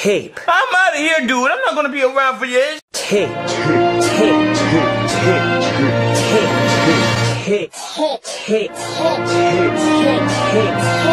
Tape. I'm out of here, dude. I'm not gonna be around for years. Tape. Tape. Tape. Tape. Tape. Tape. Tape. Tape. Tape.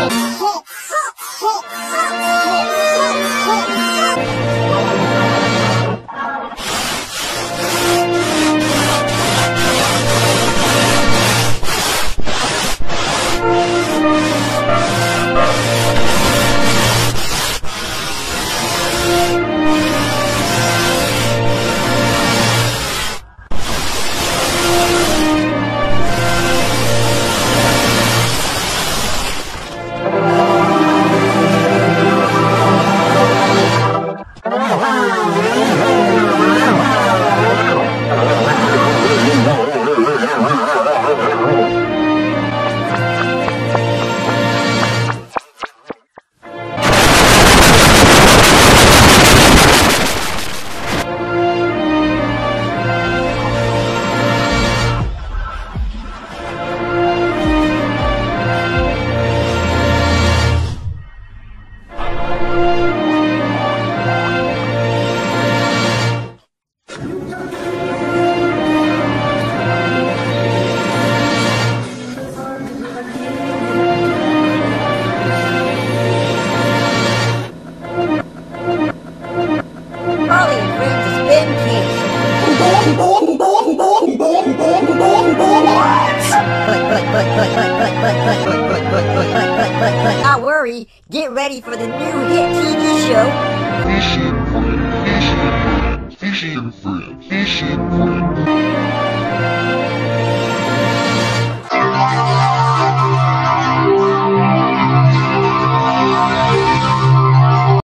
Not worry, get ready for the new hit TV show. Fish and Friend, Fish and Friend, Fish and Friend, Fish Friend.